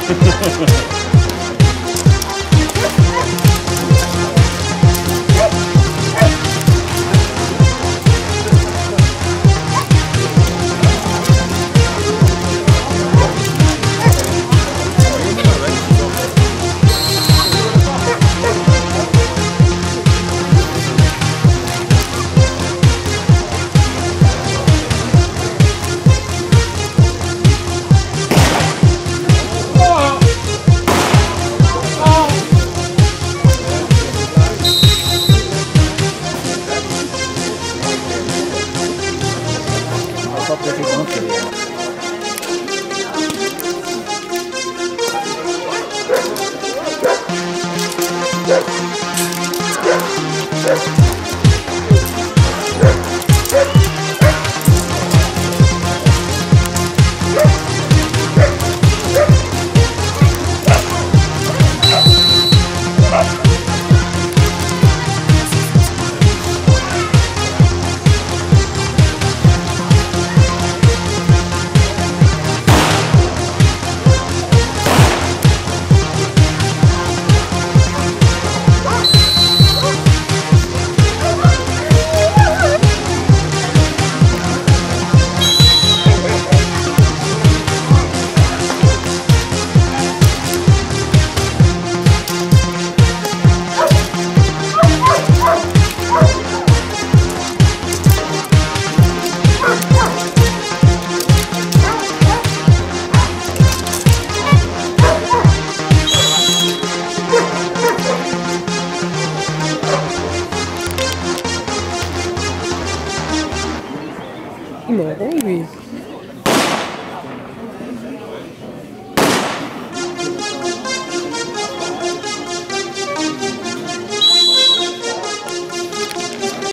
C'est quoi les 4 secondes suisses любви.